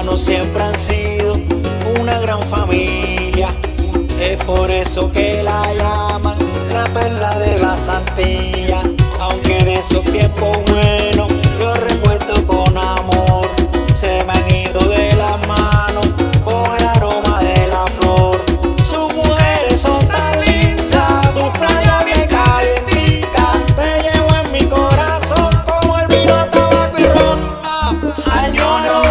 hermanos siempre han sido una gran familia. Es por eso que la llaman la perla de las Antillas. Aunque de esos tiempos buenos yo recuerdo con amor, se me han ido de las manos con el aroma de la flor. Sus mujeres son tan lindas, sus playas bien calentitas. Te llevo en mi corazón como el vino, tabaco y ron. Ah, añoro.